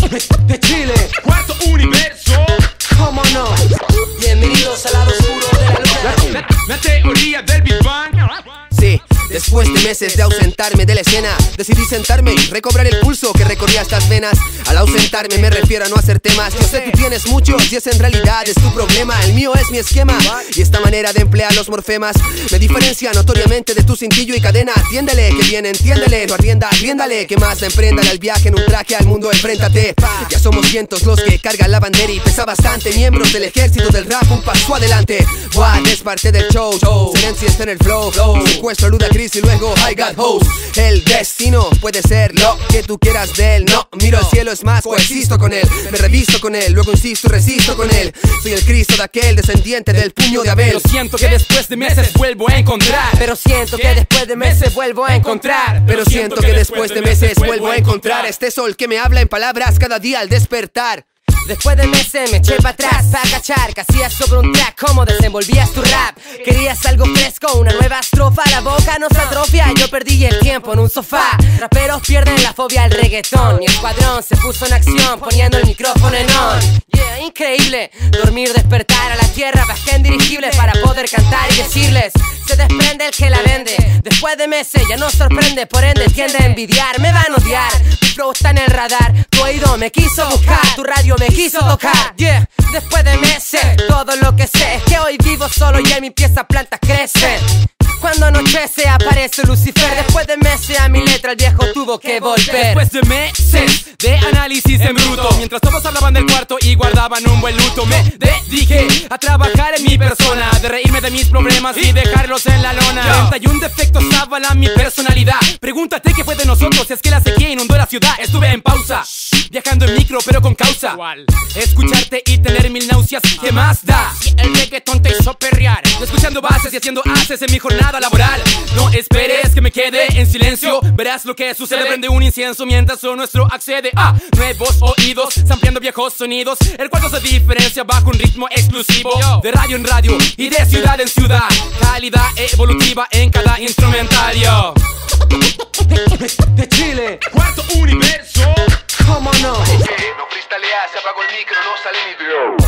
de Chile. Cuarto universo. ¿Cómo no? Bienvenidos al lado oscuro de la luna. La, la teoría después de meses de ausentarme de la escena, decidí sentarme y recobrar el pulso que recorría estas venas. Al ausentarme me refiero a no hacer temas. Yo sé tú tienes muchos y ese en realidad es tu problema. El mío es mi esquema y esta manera de emplear los morfemas me diferencia notoriamente de tu cintillo y cadena. Atiéndele que viene, entiéndele, no arrienda, arriéndale que más emprendan al viaje en un traje al mundo, enfréntate. Ya somos cientos los que cargan la bandera y pesa bastante. Miembros del ejército del rap, un paso adelante. What es parte del show. Silencio está en el flow. Secuestro Ludacris y luego I got hoes. El destino puede ser lo que tú quieras de él. No, miro al cielo, es más, coexisto con él. Me revisto con él, luego insisto, resisto con él. Soy el Cristo de aquel descendiente del puño de Abel. Pero siento que después de meses vuelvo a encontrar. Pero siento que después de meses vuelvo a encontrar. Pero siento que después de meses vuelvo a encontrar este sol que me habla en palabras cada día al despertar. Después de meses me eché para atrás para cachar que hacías sobre un track cómo desenvolvías tu rap. Querías algo fresco, una nueva estrofa, la boca no se. Yo perdí el tiempo en un sofá. Raperos pierden la fobia al reggaetón. Mi escuadrón se puso en acción poniendo el micrófono en on. Yeah, increíble. Dormir, despertar a la tierra, bajé indirigible para poder cantar y decirles. Se desprende el que la vende. Después de meses ya no sorprende, por ende tiende a envidiar. Me van a odiar. Mi flow está en el radar. Tu oído me quiso buscar, tu radio me quiso tocar. Yeah, después de meses, todo lo que sé es que hoy vivo solo y en mi pieza plantas crecen. Cuando anochece aparece Lucifer. Después de meses a mi letra el viejo tuvo que volver. Después de meses de análisis en bruto Mientras todos hablaban del cuarto y guardaban un buen luto Me dediqué a trabajar en mi persona De reírme de mis problemas y dejarlos en la lona 31 defectos avalan mi personalidad Pregúntate qué fue de nosotros, es que la sequía inundó la ciudad Estuve en pausa, viajando en micro pero con causa. Escucharte y tener mil náuseas, ¿qué más da? Si el reggaetón te hizo perrear. Escuchando bases y haciendo haces en mi jornada laboral. No esperes que me quede en silencio. Verás lo que sucede, prende un incienso mientras solo nuestro accede a nuevos oídos Sampleando viejos sonidos. El cuarto se diferencia bajo un ritmo exclusivo De radio en radio y de ciudad en ciudad. Calidad evolutiva en cada instrumentario. De Chile, Cuarto universo ¿cómo no? No se apagó el micro, no sale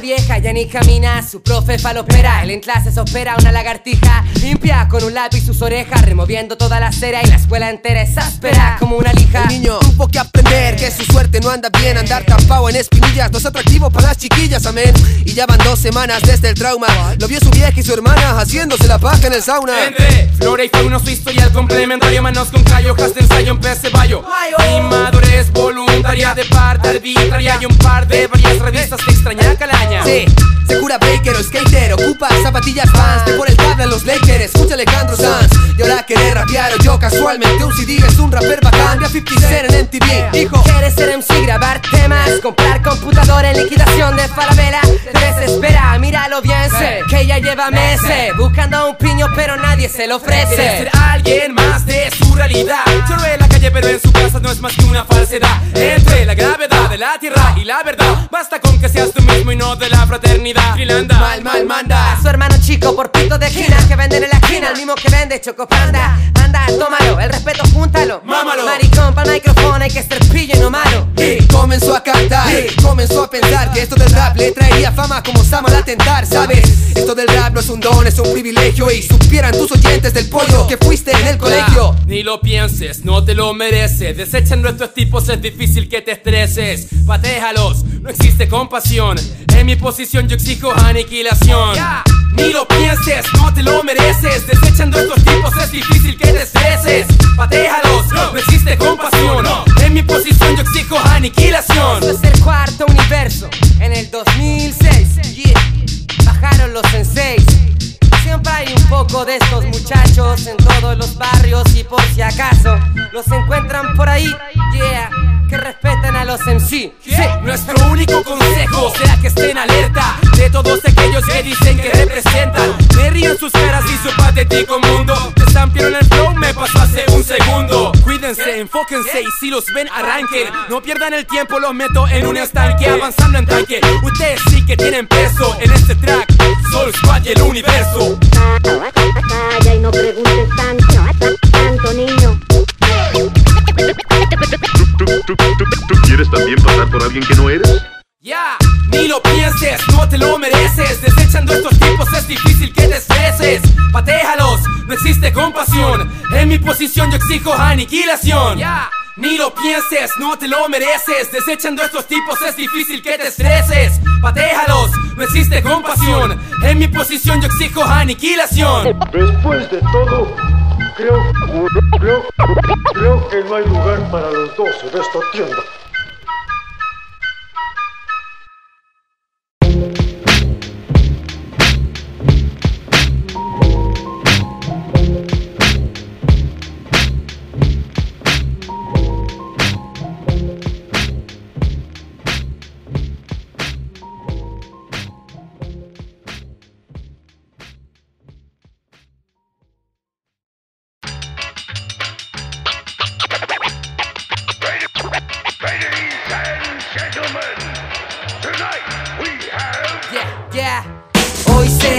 una vieja, ya ni camina. Su profe falopera. Él en clase se opera una lagartija. Limpia con un lápiz sus orejas, removiendo toda la cera. Y la escuela entera es áspera como una lija. El niño tuvo que aprender que su suerte no anda bien. Andar tapado en espinillas no es atractivo para las chiquillas, amén. Y ya van dos semanas desde el trauma. Lo vio su vieja y su hermana haciéndose la paja en el sauna. Entre flora y fauna su historial complementario Manos con callo, hojas de ensayo, en pez de bayo Mi madurez voluntaria de parte arbitraria Y un par de varias revistas que extraña calaña Sí, se cura Baker o skater, ocupa zapatillas Vans, te pone el cable a los Lakers, escucha Alejandro Sanz. Y ahora querer rapear o yo casualmente un CD es un rapper bacán, a 50 Cent en MTV. Hijo, quieres ser MC, grabar temas, comprar computadora en liquidación de Falabella. Te desespera, míralo bien, sé que ya lleva meses buscando un piño, pero nadie se lo Quiere ofrece. ser alguien más de su realidad. Choro en la calle pero en su casa no es más que una falsedad. Entre la gravedad de la tierra y la verdad Basta con que seas tú mismo y no de la fraternidad Trilanda Mal, mal, manda. A su hermano chico por pito de esquina que venden en la esquina, el mismo que vende chocopanda. Anda, tómalo, el respeto júntalo. Mámalo. Maricón para micrófono hay que ser pillo y no malo. Y comenzó a cantar, comenzó a pensar que esto del rap le traería fama como Sam al atentar, ¿sabes? Esto del rap no es un don, es un privilegio. Y supieran tus oyentes del pollo que fuiste en el colegio. Ni lo pienses, no te lo mereces Desechan nuestros tipos, es difícil que te estreses Patéjalos, no existe compasión En mi posición yo exijo aniquilación. Ni lo pienses, no te lo mereces. Desechan nuestros tipos, es difícil que te estreses Patéjalos, no. existe compasión. En mi exijo aniquilación. Esto es el cuarto universo en el 2006. Yeah. Bajaron los senseis. Siempre hay un poco de estos muchachos en todos los barrios y por si acaso los encuentran por ahí, yeah, que respeten a los MC. Sí, nuestro único consejo será que estén alerta de todos aquellos que dicen que representan. Me ríen sus caras y su patético mundo. Desampieron el flow, me pasó hace un segundo. Cuídense, enfóquense y si los ven, arranquen. No pierdan el tiempo, los meto en un estanque, avanzando en tanque. Ustedes sí que tienen peso en este track. Soul Squad y el universo. Calla y no preguntes tanto, tanto niño. ¿Tú, tú, tú, tú quieres también pasar por alguien que no eres? Ya, ni lo pienses, no te lo mereces. Desechando estos tipos es difícil que te estreses. Patéjalos, no existe compasión. En mi posición yo exijo aniquilación. Ya, ni lo pienses, no te lo mereces. Desechando estos tipos es difícil que te estreses. Patéjalos, no existe compasión. En mi posición yo exijo aniquilación. Después de todo, creo, creo, creo que no hay lugar para los dos en esta tienda.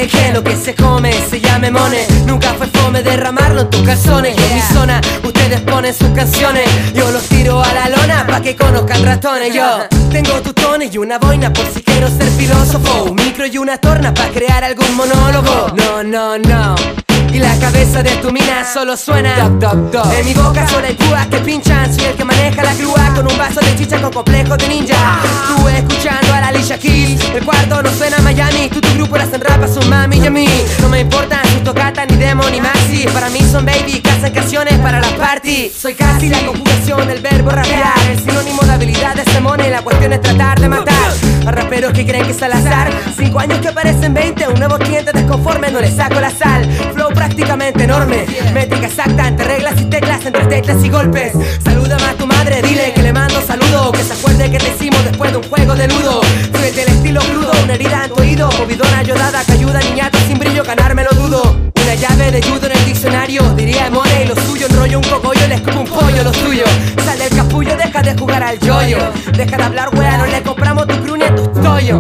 Que lo que se come se llama mone. Nunca fue fome derramarlo en tus calzones. En mi zona ustedes ponen sus canciones. Yo los tiro a la lona pa' que conozcan ratones. Yo tengo tutones y una boina por si quiero ser filósofo. Un micro y una torna pa' crear algún monólogo. No, no, no y la cabeza de tu mina solo suena. En mi boca solo hay púas que pinchan. Soy el que maneja la grúa con un vaso de chicha con complejo de ninja. Tú escuchando a la Alicia Keys. El cuarto no suena a Miami. Tú tu grupo las rap a su mami y a mí. No me importan si tocata ni demo ni maxi. Para mí son baby, hacen canciones para las party. Soy casi la conjugación del verbo rapear. El sinónimo de habilidad de Simone La cuestión es tratar de matar A raperos que creen que es al azar. Cinco años que parecen 20 Un nuevo cliente desconforme. No le saco la sal Flow prácticamente enorme. Métrica exacta entre reglas y teclas Entre teclas y golpes. Salúdame a tu madre, dile que le mando saludo Que se acuerde que te hicimos después de un juego de ludo. Soy del estilo crudo, una herida en tu oído Movidona ayudada que ayuda a niñato sin brillo Ganarme lo dudo. Una llave de judo en el diccionario Diría more y lo suyo Enrollo un cogollo, le escupo un pollo Lo suyo, sal del capullo, deja de jugar al yoyo. Deja de hablar wea, no le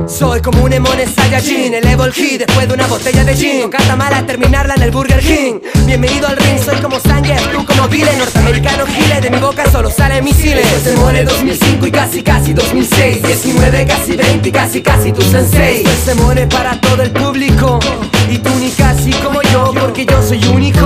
Soy como un emone Saiyajin, el ki Después de una botella de gin. Canta mala terminarla en el Burger King. Bienvenido al ring, soy como Sánchez, tú como Vile. Norteamericano Gile, de mi boca solo salen misiles. Se muere 2005 y casi casi 2006 19, casi 20 y casi casi tu sensei. Se muere para todo el público. Y tú ni casi como yo, porque yo soy único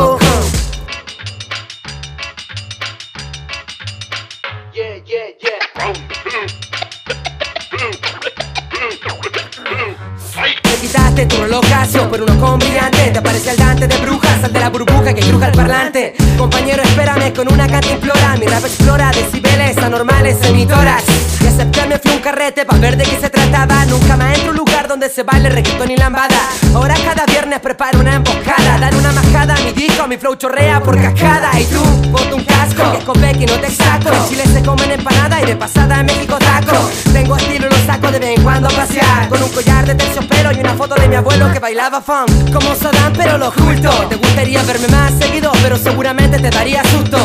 rap explora decibeles anormales en mi tórax Y fui un carrete pa' ver de qué se trataba. Nunca más entro un lugar donde se baile reggaetón y lambada. Ahora cada viernes preparo una emboscada. Dar una majada mi disco, mi flow chorrea por cascada. Y tú, ponte un casco, que es copec y no te saco. En Chile se comen empanada y de pasada en México taco. Tengo estilo, lo saco de vez en cuando a pasear. Con un collar de terciopelo y una foto de mi abuelo que bailaba funk. Como Saddam pero lo oculto. Te gustaría verme más seguido pero seguramente te daría susto.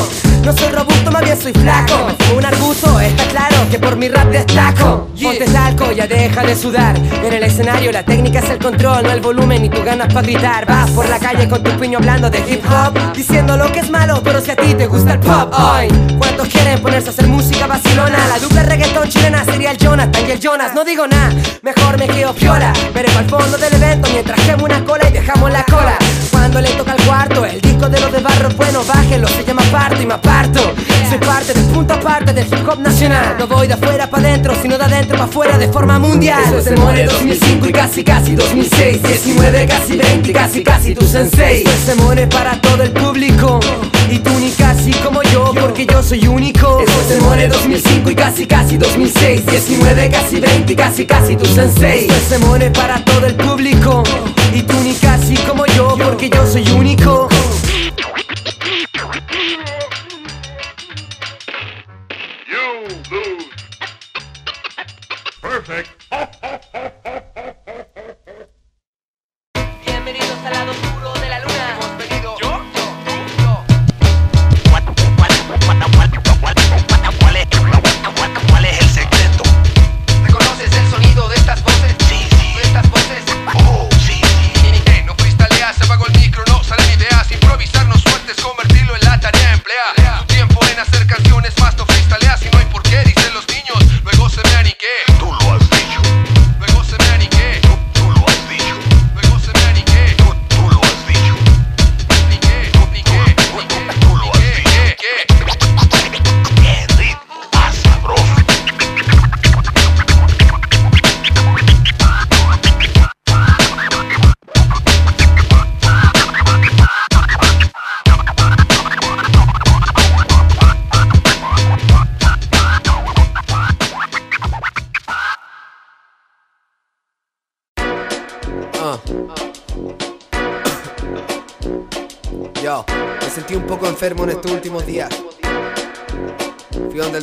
No soy robusto, más bien soy flaco. Un arbusto, está claro que por mi rap destaco. Ponte talco, ya deja de sudar. En el escenario la técnica es el control, no el volumen ni tu ganas para gritar. Vas por la calle con tu piño hablando de hip hop Diciendo lo que es malo, pero si a ti te gusta el pop ¿cuántos quieren ponerse a hacer música vacilona? La dupla reggaetón chilena sería el Jonathan y el Jonas. No digo nada, mejor me quedo piola. Pero al fondo del evento mientras quemo una cola y dejamos la cola Cuando le toca al cuarto. El disco de los de barro, bueno, bájenlo, se llama parto y me aparto. Soy parte del punto aparte del hip hop nacional. No voy de afuera para adentro, sino de adentro para afuera de forma mundial. Eso se muere 2005 y casi casi 2006. 19, casi 20, casi casi tu sensei. Esto se muere para todo el público. Y tú ni casi como yo, porque yo soy único. Eso se muere 2005 y casi casi 2006. 19, casi 20, casi casi tu sensei. Esto se muere para todo el público. Y tú ni casi como yo, porque yo soy único.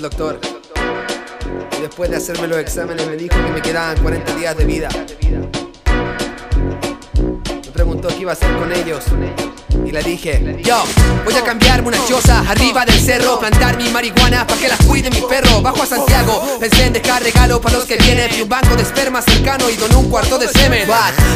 Doctor. Después de hacerme los exámenes me dijo que me quedaban 40 días de vida. Me preguntó qué iba a hacer con ellos. Y le dije, yo, voy a cambiarme una choza arriba del cerro, plantar mi marihuana para que las cuide mi perro. Bajo a Santiago, pensé en dejar regalo para los que vienen. Fui un banco de esperma cercano y doné un cuarto de semen.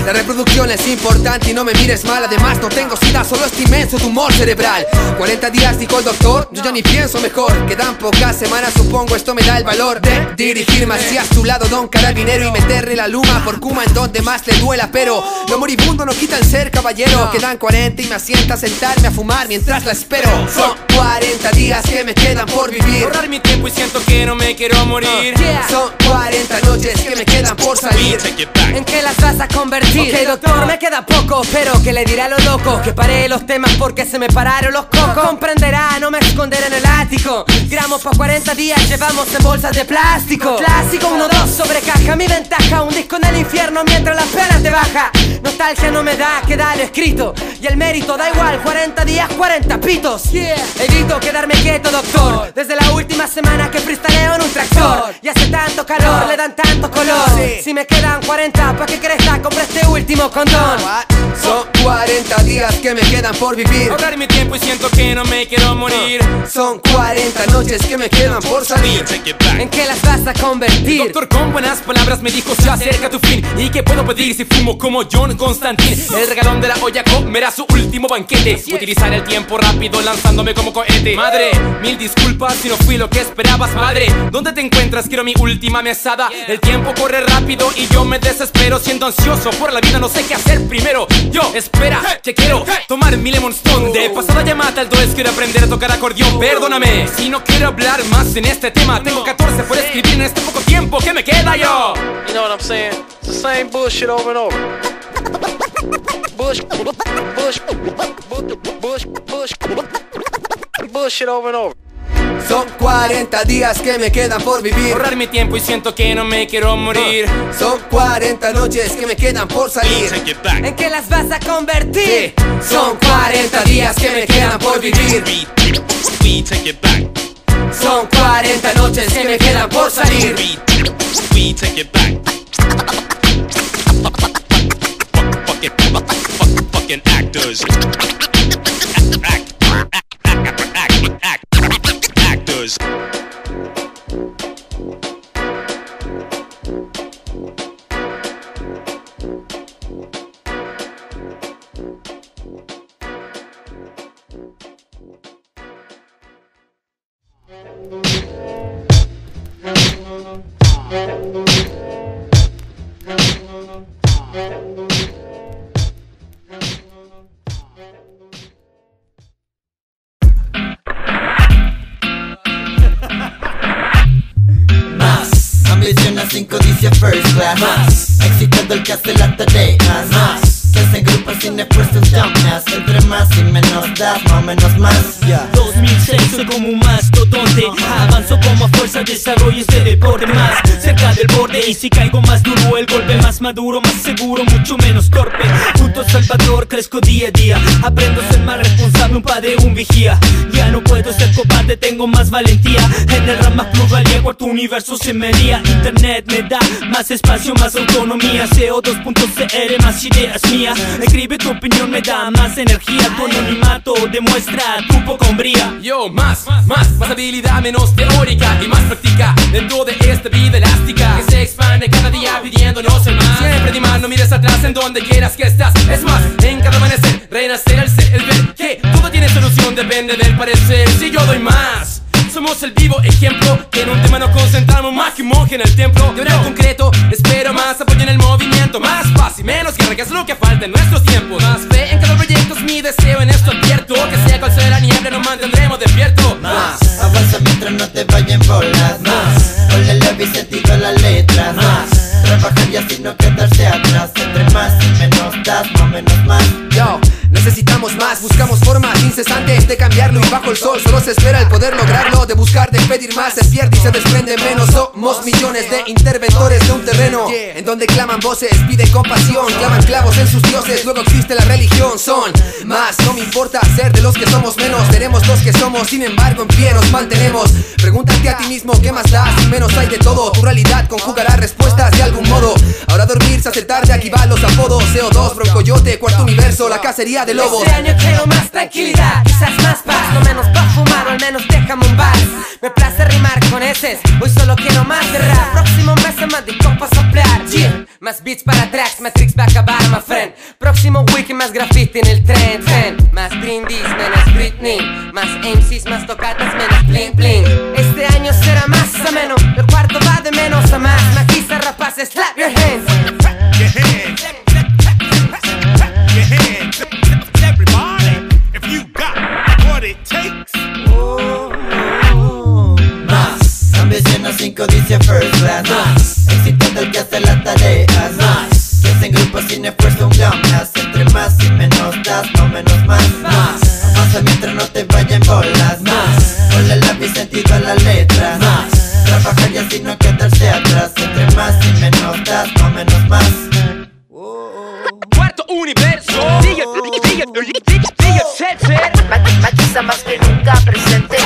La reproducción es importante y no me mires mal. Además, no tengo sida, solo este inmenso tumor cerebral. 40 días, dijo el doctor, yo ya ni pienso mejor. Quedan pocas semanas, supongo, esto me da el valor de dirigirme hacia tu lado, don carabinero, y meterle la luma por Kuma en donde más le duela. Pero lo moribundo no quita el ser caballero. Quedan 40 y me asienta a sentarme a fumar mientras la espero. Son 40 días que me quedan por vivir. Ahorrar mi tiempo y siento que no me quiero morir. Son 40 noches que me quedan por salir. ¿En qué las vas a convertir? Ok, doctor, me queda poco, pero que le dirá a lo loco que paré los temas porque se me pararon los cocos. Comprenderá, no me esconderé en el ático. Gramos pa' 40 días, llevamos en bolsas de plástico. Clásico 1-2 sobre caja, mi ventaja. Un disco en el infierno mientras las penas te baja. Nostalgia no me da, queda lo escrito. Y el mérito da igual, 40 días, 40 pitos. Evito quedarme quieto, doctor. Desde la última semana que freestaleo en un tractor. Y hace tanto calor, le dan tanto color. Si me quedan 40, pa' que cresta, compré este último condón. Son 40 días que me quedan por vivir. Ahorrar mi tiempo y siento que no me quiero morir. Son 40 noches que me quedan por salir. ¿En qué las vas a convertir? Doctor con buenas palabras me dijo se acerca tu fin ¿Y qué puedo pedir si fumo como John Constantine? El regalón de la olla comerá su último banquete. Utilizar el tiempo rápido lanzándome como cohete. Madre, mil disculpas si no fui lo que esperabas Madre, ¿dónde te encuentras? Quiero mi última mesada. El tiempo corre rápido y yo me desespero. Siendo ansioso por la vida no sé qué hacer primero. Yo, espera, que quiero tomar mi Lemon Stone. De pasada llamada al does quiero aprender a tocar acordeón. Perdóname, si no quiero hablar más en este tema. Tengo 14 por escribir en este poco tiempo. Que me queda yo You know what I'm saying? It's the same bullshit over and over. Bush, bush, bush, bush, bush, bullshit over and over. Son 40 días que me quedan por vivir. Ahorrar mi tiempo y siento que no me quiero morir Son 40 noches que me quedan por salir. ¿En qué las vas a convertir? Sí, son 40 días que me quedan por vivir. Son 40 noches que me quedan por salir. Actors. Actors. Maduro, a ser más responsable, un padre, un vigía. Ya no puedo ser cobarde, tengo más valentía. En el rama pluralía, cuarto universo se me lía Internet me da más espacio, más autonomía. CO2.cr, más ideas mías. Escribe tu opinión, me da más energía. Tu anonimato demuestra tu poca hombría. Yo, más, más, más habilidad, menos teórica y más práctica. Dentro de esta vida elástica que se expande cada día pidiéndonos el más. Siempre di más, mires atrás en donde quieras que estás. Es más, en cada amanecer, renacer el ser, el ver que todo tiene solución, depende del parecer. Si yo doy más. Somos el vivo ejemplo que en un tema nos concentramos más que un monje en el templo. De en concreto, espero más apoyo en el movimiento, más paz y menos guerra, que es lo que falta en nuestros tiempos. Más fe en cada proyecto es mi deseo en esto advierto. Que sea cual sea la niebla, nos mantendremos despiertos. Más Avanza mientras no te vayan bolas Más Ponle y sentido a las letras Más Trabajar y así no quedarse atrás Entre más y menos das, más menos más Yo, necesitamos más, buscamos formas incesantes de cambiarlo y bajo el sol solo se espera el poder lograrlo, de buscar, de pedir más, se pierde y se desprende menos. Somos millones de interventores de un terreno en donde claman voces, piden compasión, claman clavos en sus dioses, luego existe la religión, son más, no me importa ser de los que somos menos, veremos los que somos, sin embargo en pie nos mantenemos. Pregúntate a ti mismo qué más das, y menos hay de todo, tu realidad conjugará respuestas de algún modo. Ahora dormir se hace tarde, aquí van los apodos, CO2, Broncoyote, cuarto universo, la cacería de lobos. Este año quiero más tranquilidad, quizás más paz, no menos pa' fumar o al menos déjame un vals. Me place rimar con heces, hoy solo quiero más de rap. Próximo mes más disco pa' soplar. Yeah. Más beats para tracks, Matrix va a acabar, my friend. Próximo weekend más graffiti en el tren, tren. Más brindis, menos Britney. Más MCs, más tocatas, menos bling bling. Este año será más o menos, el cuarto va de menos a más. Maquisa rapaces, slap your hands. First class Excitado el que hace las tareas Más Que hacen grupos sin esfuerzo un gamas Entre más y menos das, no menos más Más Avanza mientras no te vayan bolas Más Ponle lápiz sentido a las letras Trabajar y así no quedarse atrás Entre más y menos das, no menos más Cuarto universo. Sigue, sigue, sigue, sigue. Matiza más que nunca presente.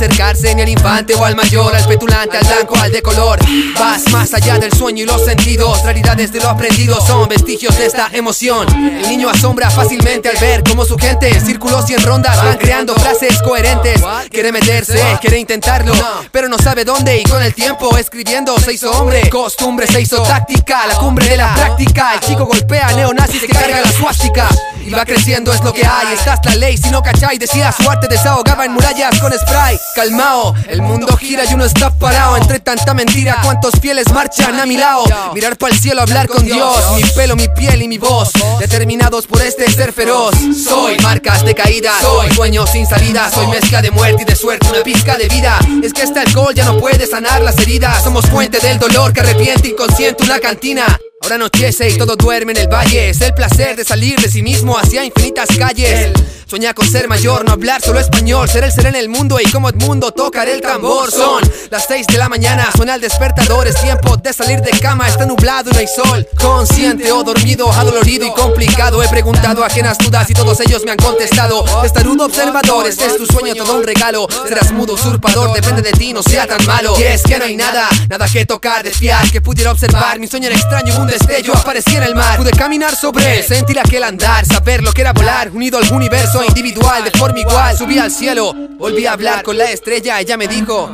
Acercarse, ni al infante o al mayor, al petulante, al blanco, al de color. Vas más allá del sueño y los sentidos, realidades de lo aprendido son vestigios de esta emoción. El niño asombra fácilmente al ver cómo su gente en círculos y en rondas van creando frases coherentes. Quiere meterse, quiere intentarlo, pero no sabe dónde y con el tiempo escribiendo se hizo hombre. Costumbre se hizo táctica, la cumbre de la práctica. El chico golpea a neonazis que carga la suástica. Y va creciendo es lo que hay, esta es la ley, si no cachai, decía su arte desahogaba en murallas con spray. Calmao, el mundo gira y uno está parado entre tanta mentira. ¿Cuántos fieles marchan a mi lado? Mirar para el cielo, hablar con Dios. Mi pelo, mi piel y mi voz, determinados por este ser feroz. Soy marcas de caída, soy sueño sin salida. Soy mezcla de muerte y de suerte, una pizca de vida. Es que este alcohol ya no puede sanar las heridas. Somos fuente del dolor que arrepiente inconsciente una cantina. Ahora anochece y todo duerme en el valle. Es el placer de salir de sí mismo hacia infinitas calles. Sueña con ser mayor, no hablar solo español. Ser el ser en el mundo y como Edmundo tocar el tambor. Son las 6 de la mañana, suena el despertador. Es tiempo de salir de cama, está nublado y no hay sol. Consciente o dormido, adolorido y complicado. He preguntado ajenas dudas y todos ellos me han contestado. Testarudo observador, este es tu sueño, todo un regalo. Serás mudo, usurpador, depende de ti, no sea tan malo. Y es que no hay nada, nada que tocar, despiar, que pudiera observar. Mi sueño era extraño, un destello aparecía en el mar. Pude caminar sobre él, sentir aquel andar, saber lo que era volar, unido al universo individual de forma igual. Subí al cielo, volví a hablar con la estrella. Ella me dijo: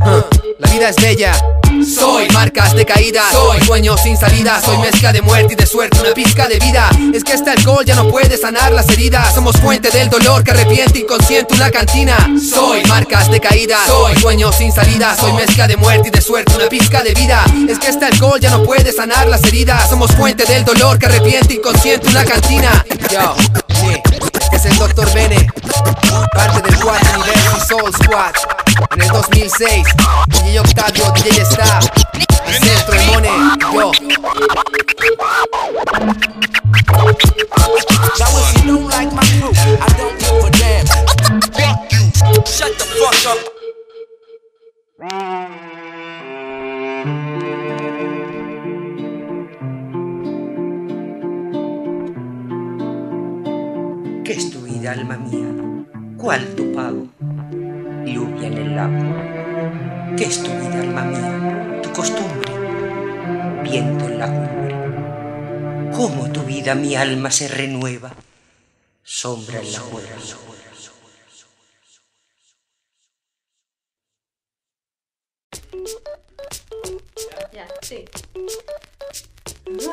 "Ah, La vida es bella. Soy marcas de caída, soy sueños sin salida, soy mezcla de muerte y de suerte, una pizca de vida. Es que este alcohol ya no puede sanar las heridas. Somos fuente del dolor que arrepiente inconsciente una cantina. Soy marcas de caída, soy sueños sin salida, soy mezcla de muerte y de suerte, una pizca de vida. Es que este alcohol ya no puede sanar las heridas. Somos fuente del dolor que arrepiente inconsciente una cantina. Yo, el Dr. Bene, parte del 4 Universo Soul Squad. En el 2006, DJ Octavio, DJ. El centro Mone, yo. Now if you don't like my crew, I don't give a damn. Fuck you. Shut the fuck up. Alma mía? ¿Cuál tu pago? Lluvia en el lago. ¿Qué es tu vida, alma mía? Tu costumbre. Viento en la cumbre. ¿Cómo tu vida, mi alma, se renueva? Sombra en la cueva. Ya, sí. Yo,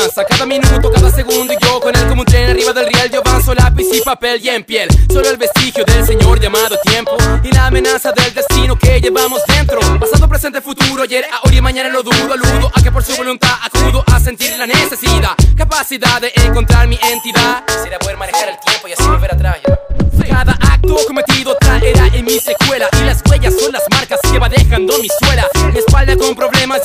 avanza cada minuto, cada segundo y yo con él como un tren arriba del riel yo avanzo lápiz y papel y en piel. Solo el vestigio del señor llamado tiempo. Y la amenaza del destino que llevamos dentro. Pasado, presente, futuro, ayer, ahora y mañana lo dudo aludo a que por su voluntad acudo a sentir la necesidad. Capacidad de encontrar mi entidad. Quisiera poder manejar el tiempo y así volver atrás ya. Cada acto cometido traerá en mi secuela. Y las huellas son las marcas que va dejando mi suela. Mi espalda con problemas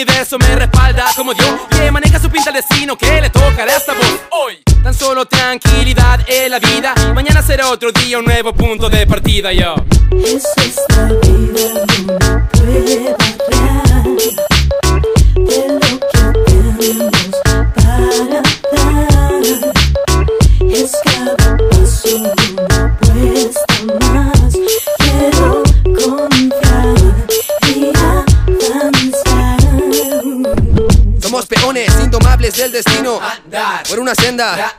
universo me respalda como Dios Que maneja su pinta el destino que le tocará esta voz. Hoy tan solo tranquilidad en la vida Mañana será otro día, un nuevo punto de partida yo. Es esta vida real del destino. Por una senda,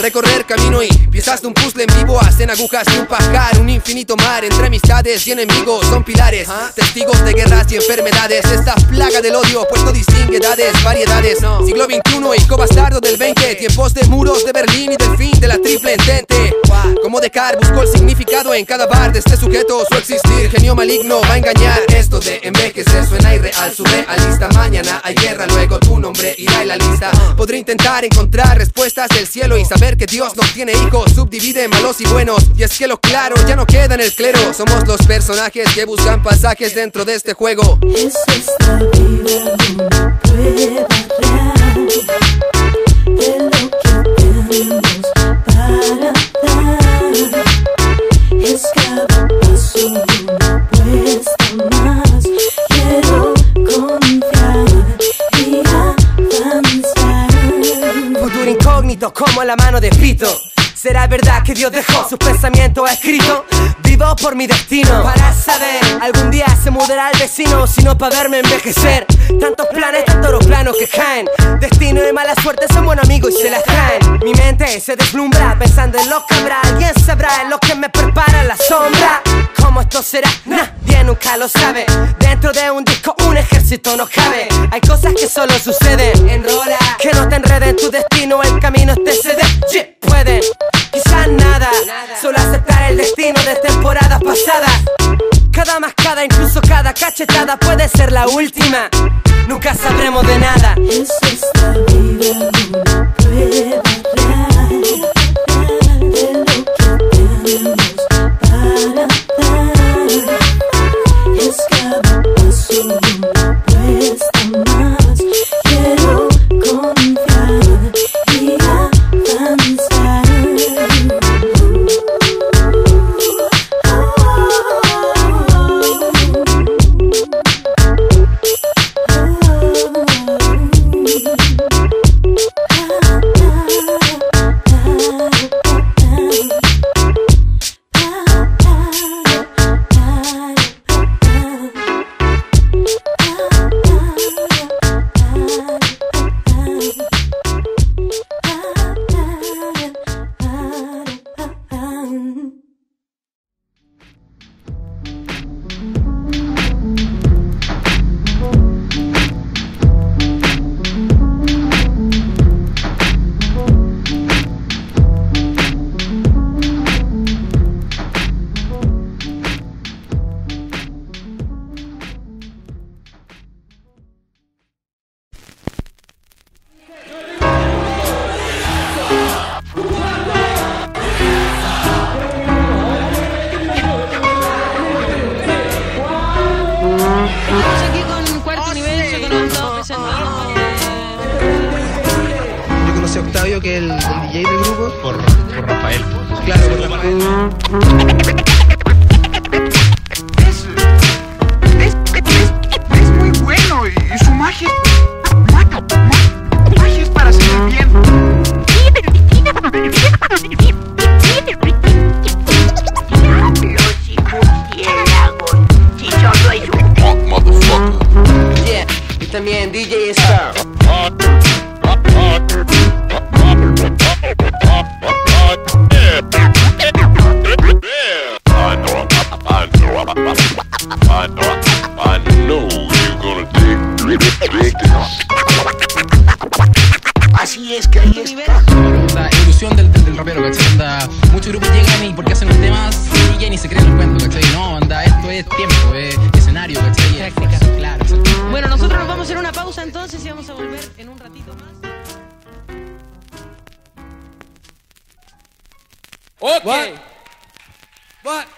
recorrer camino y piezas de un puzzle en vivo. Hacen agujas de un pajar, un infinito mar entre amistades y enemigos. Son pilares, testigos de guerras y enfermedades. Esta plaga del odio, pues no distingue edades, variedades. Siglo XXI, hijo bastardo del 20. Tiempos de muros de Berlín y del fin de la triple entente. Como Descartes buscó el significado en cada bar de este sujeto. Su existir, genio maligno, va a engañar. Esto de envejecer suena irreal, surrealista. Mañana hay guerra, luego tu nombre irá en la lista. Podré intentar encontrar respuestas del cielo y saber que Dios no tiene hijos, subdivide malos y buenos. Y es que lo claro ya no queda en el clero. Somos los personajes que buscan pasajes dentro de este juego. Es esta vida una Como la mano de Pito. ¿Será verdad que Dios dejó sus pensamientos escritos? Vivo por mi destino. Para saber Algún día se mudará el vecino. Sino para verme envejecer. Tantos planes, tantos los planos que caen. Destino y mala suerte son buenos amigos y se las traen. Mi mente se deslumbra pensando en lo que habrá. Alguien sabrá en lo que me prepara la sombra ¿Cómo esto será? Nadie nunca lo sabe. Dentro de un disco un ejército no cabe. Hay cosas que solo suceden Enrola Que no te enreden tu destino El camino se de yeah, pueden. Quizás nada. Solo aceptar el destino de temporadas pasadas. Cada mascada, incluso cada cachetada Puede ser la última. Nunca sabremos de nada. Es una prueba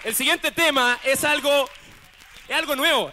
El siguiente tema es algo, es algo nuevo.